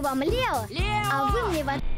вам Лео, Лео! а вы мне в ответ